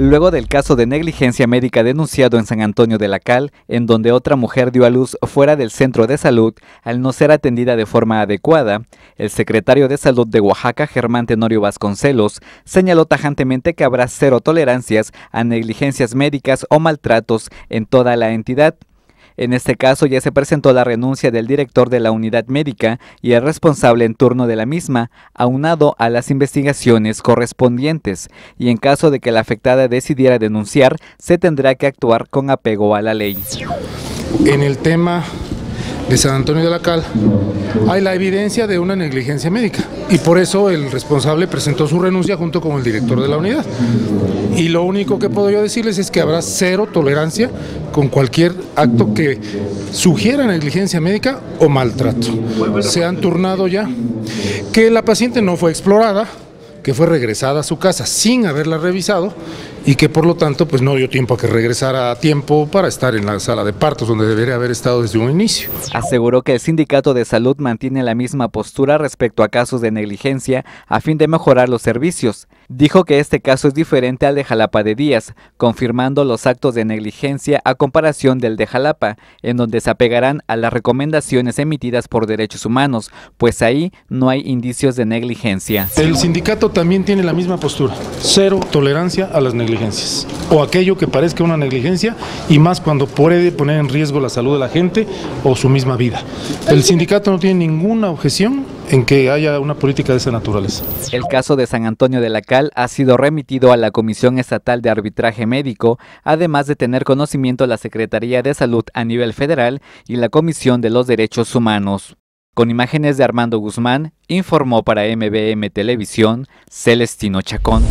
luego del caso de negligencia médica denunciado en San Antonio de la Cal, en donde otra mujer dio a luz fuera del centro de salud al no ser atendida de forma adecuada, el secretario de Salud de Oaxaca, Germán Tenorio Vasconcelos, señaló tajantemente que habrá cero tolerancias a negligencias médicas o maltratos en toda la entidad. En este caso ya se presentó la renuncia del director de la unidad médica y el responsable en turno de la misma, aunado a las investigaciones correspondientes, y en caso de que la afectada decidiera denunciar, se tendrá que actuar con apego a la ley. En el tema de San Antonio de la Cal, hay la evidencia de una negligencia médica y por eso el responsable presentó su renuncia junto con el director de la unidad. Y lo único que puedo yo decirles es que habrá cero tolerancia con cualquier acto que sugiera negligencia médica o maltrato. Se han turnado ya que la paciente no fue explorada, que fue regresada a su casa sin haberla revisado y que por lo tanto pues no dio tiempo a que regresara a tiempo para estar en la sala de partos donde debería haber estado desde un inicio. Aseguró que el Sindicato de Salud mantiene la misma postura respecto a casos de negligencia a fin de mejorar los servicios. Dijo que este caso es diferente al de Jalapa de Díaz, confirmando los actos de negligencia a comparación del de Jalapa, en donde se apegarán a las recomendaciones emitidas por derechos humanos, pues ahí no hay indicios de negligencia. El sindicato también tiene la misma postura, cero tolerancia a las negligencias o aquello que parezca una negligencia y más cuando puede poner en riesgo la salud de la gente o su misma vida. El sindicato no tiene ninguna objeción en que haya una política de esa naturaleza. El caso de San Antonio de la Cal ha sido remitido a la Comisión Estatal de Arbitraje Médico, además de tener conocimiento la Secretaría de Salud a nivel federal y la Comisión de los Derechos Humanos. Con imágenes de Armando Guzmán, informó para MBM Televisión Celestino Chacón.